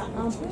un peu.